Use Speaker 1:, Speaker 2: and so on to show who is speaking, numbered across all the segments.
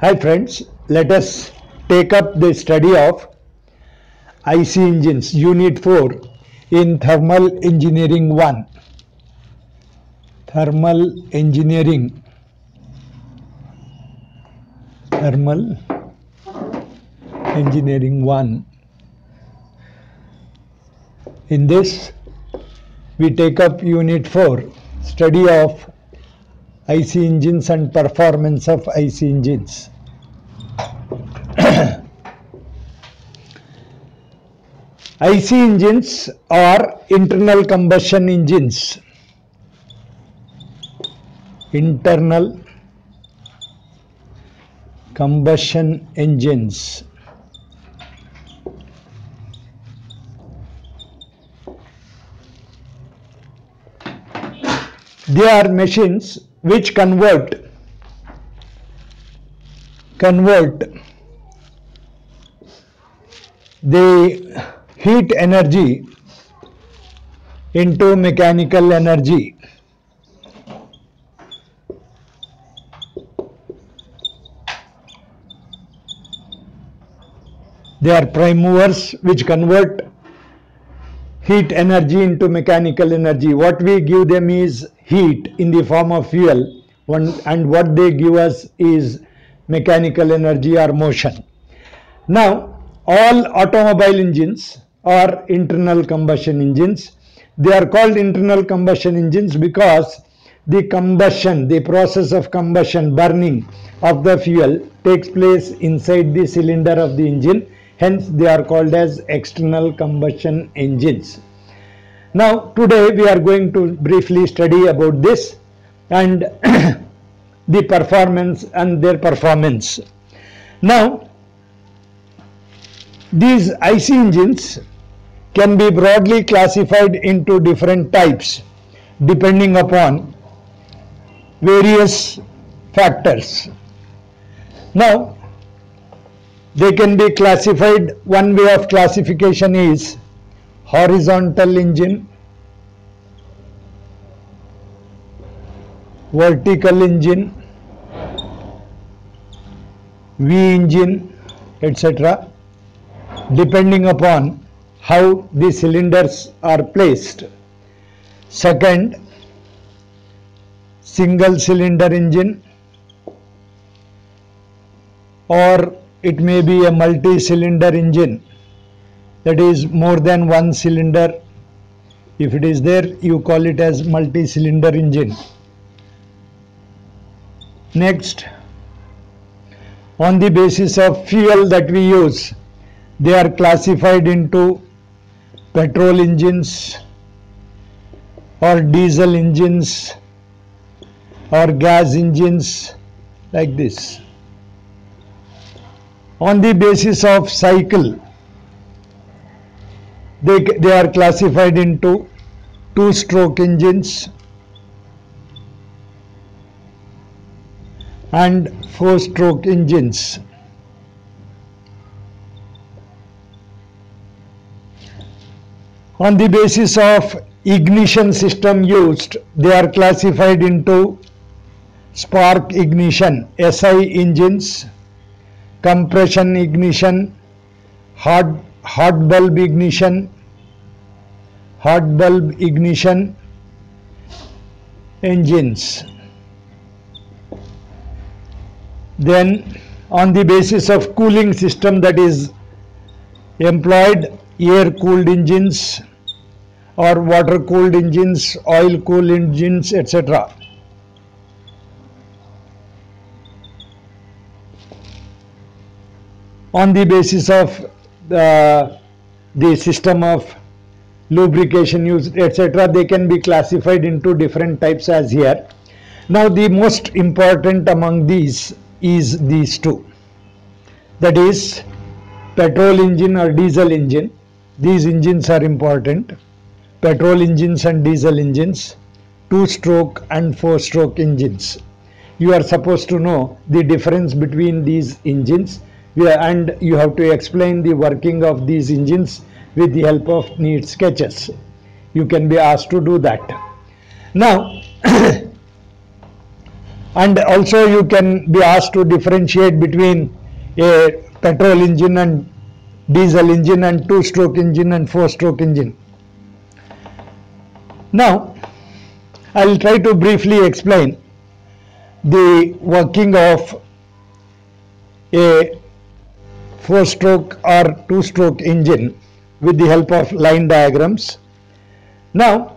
Speaker 1: Hi friends, let us take up the study of IC engines unit 4 in thermal engineering 1. Thermal engineering thermal engineering 1. In this we take up unit 4 study of IC engines and performance of IC engines. IC engines are internal combustion engines. Internal combustion engines. They are machines which convert convert the heat energy into mechanical energy. They are prime movers which convert heat energy into mechanical energy. What we give them is heat in the form of fuel and what they give us is mechanical energy or motion. Now, all automobile engines are internal combustion engines. They are called internal combustion engines because the combustion, the process of combustion, burning of the fuel takes place inside the cylinder of the engine. Hence, they are called as external combustion engines. Now, today we are going to briefly study about this and the performance and their performance. Now, these IC engines can be broadly classified into different types depending upon various factors. Now, they can be classified, one way of classification is horizontal engine, vertical engine, V engine, etc. depending upon how the cylinders are placed. Second, single cylinder engine or it may be a multi-cylinder engine. That is more than one cylinder. If it is there you call it as multi-cylinder engine. Next on the basis of fuel that we use they are classified into petrol engines or diesel engines or gas engines like this on the basis of cycle they, they are classified into two stroke engines and four stroke engines. On the basis of ignition system used, they are classified into spark ignition, SI engines, compression ignition, hot, hot bulb ignition, hot bulb ignition engines. Then on the basis of cooling system that is employed air cooled engines or water cooled engines, oil cooled engines etc. On the basis of the, the system of lubrication used etc they can be classified into different types as here. Now the most important among these is these two. That is petrol engine or diesel engine. These engines are important. Petrol engines and diesel engines. Two stroke and four stroke engines. You are supposed to know the difference between these engines and you have to explain the working of these engines with the help of neat sketches you can be asked to do that now and also you can be asked to differentiate between a petrol engine and diesel engine and two stroke engine and four stroke engine. Now, I will try to briefly explain the working of a four stroke or two stroke engine with the help of line diagrams. Now,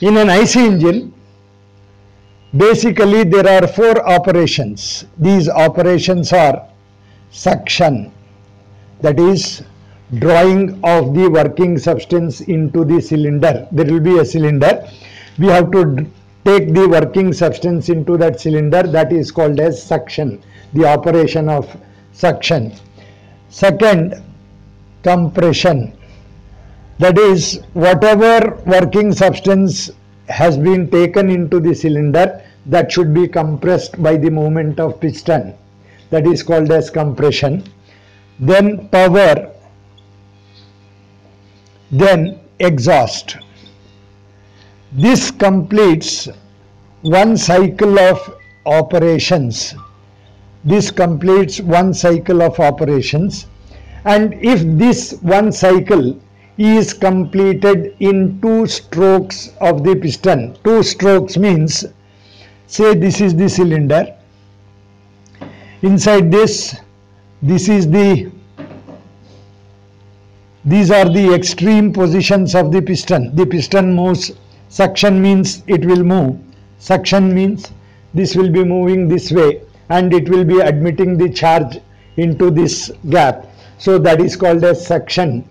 Speaker 1: in an IC engine, basically there are four operations. These operations are suction, that is drawing of the working substance into the cylinder. There will be a cylinder. We have to take the working substance into that cylinder that is called as suction, the operation of suction. Second, compression that is, whatever working substance has been taken into the cylinder that should be compressed by the movement of piston. That is called as compression. Then power. Then exhaust. This completes one cycle of operations. This completes one cycle of operations. And if this one cycle is completed in two strokes of the piston. Two strokes means, say this is the cylinder. Inside this, this is the, these are the extreme positions of the piston. The piston moves, suction means it will move. Suction means this will be moving this way and it will be admitting the charge into this gap. So that is called as suction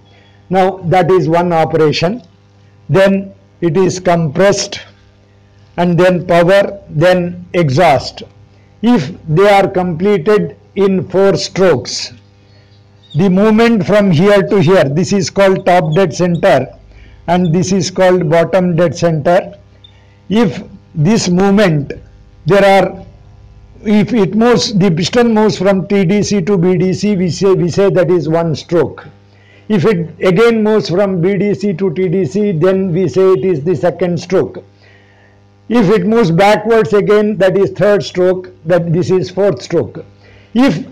Speaker 1: now that is one operation. Then it is compressed and then power, then exhaust. If they are completed in four strokes, the movement from here to here, this is called top dead center and this is called bottom dead center. If this movement, there are, if it moves, the piston moves from TDC to BDC, we say, we say that is one stroke. If it again moves from BDC to TDC, then we say it is the second stroke. If it moves backwards again, that is third stroke, that this is fourth stroke. If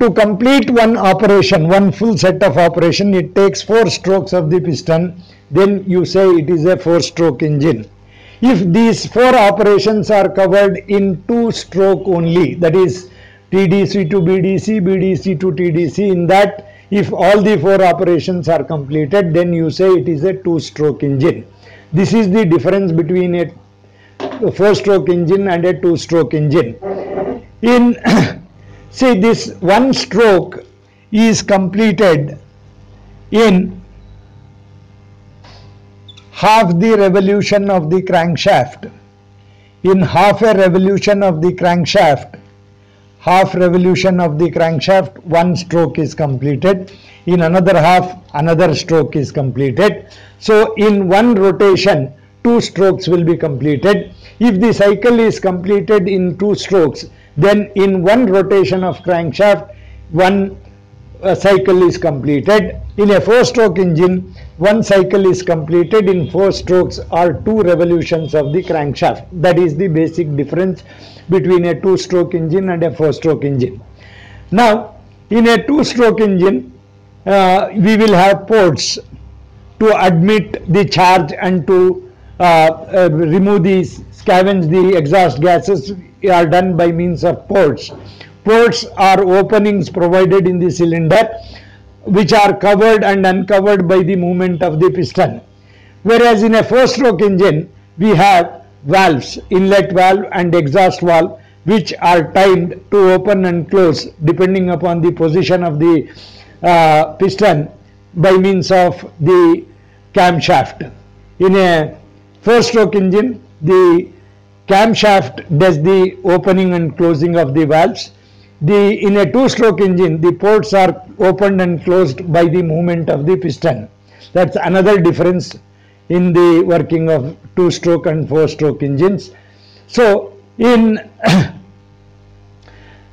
Speaker 1: to complete one operation, one full set of operation, it takes four strokes of the piston, then you say it is a four stroke engine. If these four operations are covered in two stroke only, that is TDC to BDC, BDC to TDC, in that if all the four operations are completed, then you say it is a two-stroke engine. This is the difference between a four-stroke engine and a two-stroke engine. In say this one stroke is completed in half the revolution of the crankshaft. In half a revolution of the crankshaft, half revolution of the crankshaft, one stroke is completed. In another half, another stroke is completed. So in one rotation, two strokes will be completed. If the cycle is completed in two strokes, then in one rotation of crankshaft, one uh, cycle is completed. In a four-stroke engine, one cycle is completed in four strokes or two revolutions of the crankshaft. That is the basic difference between a two-stroke engine and a four-stroke engine. Now, in a two-stroke engine, uh, we will have ports to admit the charge and to remove the scavenge the exhaust gases are done by means of ports. Ports are openings provided in the cylinder which are covered and uncovered by the movement of the piston. Whereas in a four-stroke engine, we have valves, inlet valve and exhaust valve, which are timed to open and close depending upon the position of the uh, piston by means of the camshaft. In a four-stroke engine, the camshaft does the opening and closing of the valves the, in a two-stroke engine, the ports are opened and closed by the movement of the piston. That's another difference in the working of two-stroke and four-stroke engines. So, in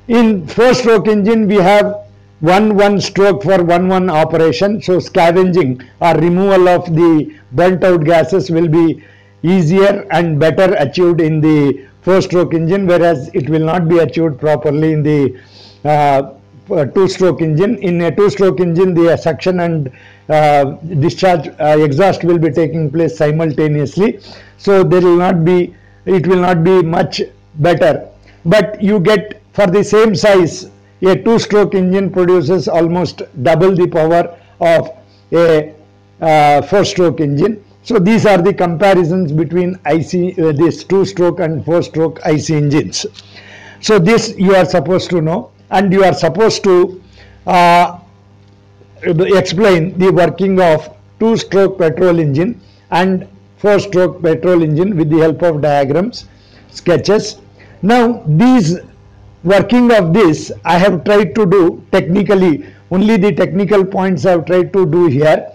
Speaker 1: in four-stroke engine, we have one one stroke for one one operation. So, scavenging or removal of the burnt out gases will be easier and better achieved in the four stroke engine whereas it will not be achieved properly in the uh, uh, two stroke engine. In a two stroke engine the suction and uh, discharge uh, exhaust will be taking place simultaneously. So there will not be it will not be much better. But you get for the same size a two stroke engine produces almost double the power of a uh, four stroke engine so these are the comparisons between IC uh, this two stroke and four stroke IC engines. So this you are supposed to know and you are supposed to uh, explain the working of two stroke petrol engine and four stroke petrol engine with the help of diagrams sketches. Now these working of this I have tried to do technically only the technical points I have tried to do here.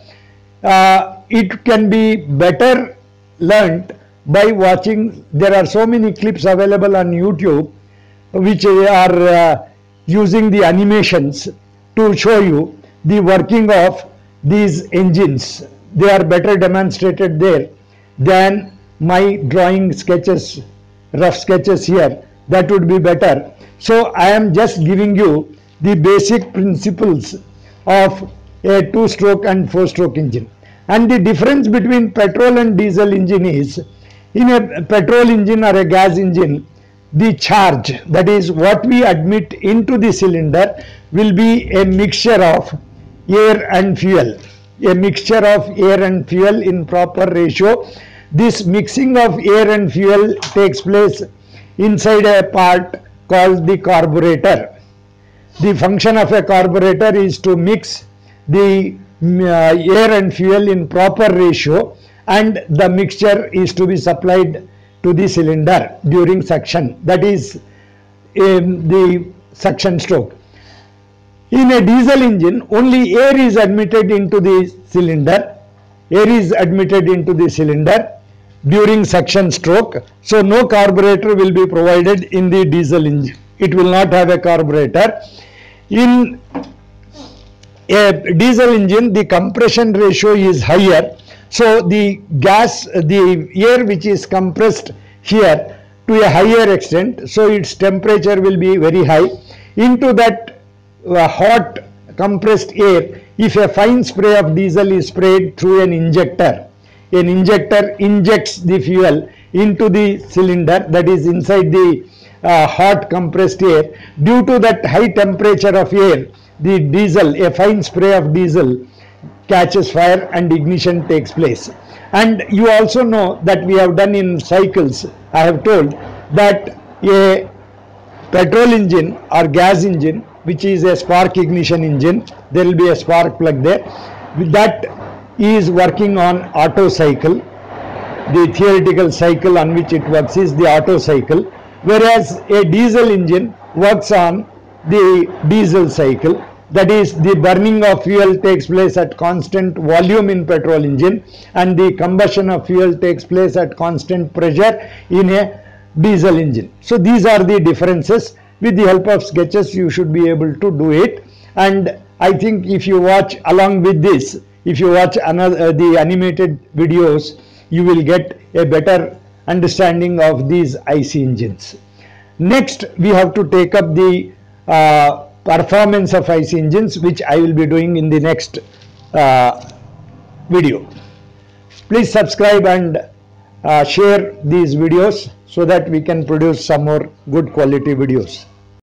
Speaker 1: Uh, it can be better learnt by watching there are so many clips available on YouTube which are uh, using the animations to show you the working of these engines. They are better demonstrated there than my drawing sketches, rough sketches here. That would be better. So I am just giving you the basic principles of a two-stroke and four-stroke engine. And the difference between petrol and diesel engine is, in a petrol engine or a gas engine, the charge that is what we admit into the cylinder will be a mixture of air and fuel. A mixture of air and fuel in proper ratio. This mixing of air and fuel takes place inside a part called the carburetor the function of a carburetor is to mix the Uh, air and fuel in proper ratio and the mixture is to be supplied to the cylinder during suction that is in the suction stroke. In a diesel engine only air is admitted into the cylinder, air is admitted into the cylinder during suction stroke. So no carburetor will be provided in the diesel engine. It will not have a carburetor. In a diesel engine the compression ratio is higher so the gas, the air which is compressed here to a higher extent, so its temperature will be very high. Into that uh, hot compressed air, if a fine spray of diesel is sprayed through an injector, an injector injects the fuel into the cylinder that is inside the uh, hot compressed air. Due to that high temperature of air, the diesel, a fine spray of diesel catches fire and ignition takes place. And you also know that we have done in cycles, I have told that a petrol engine or gas engine which is a spark ignition engine, there will be a spark plug there. That is working on Otto cycle. The theoretical cycle on which it works is the Otto cycle. Whereas a diesel engine works on the diesel cycle that is the burning of fuel takes place at constant volume in petrol engine and the combustion of fuel takes place at constant pressure in a diesel engine. So these are the differences with the help of sketches you should be able to do it and I think if you watch along with this if you watch another uh, the animated videos you will get a better understanding of these IC engines. Next we have to take up the uh, performance of IC engines which I will be doing in the next uh, video. Please subscribe and uh, share these videos so that we can produce some more good quality videos.